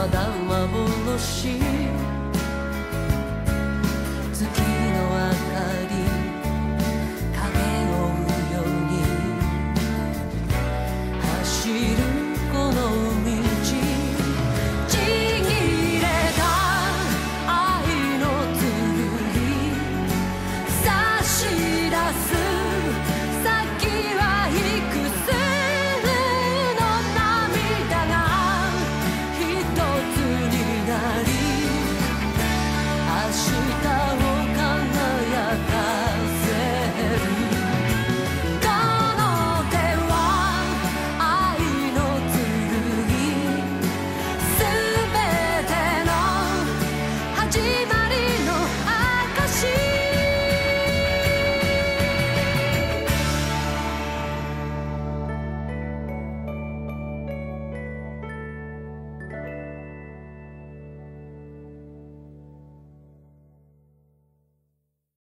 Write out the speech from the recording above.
armadan buluşup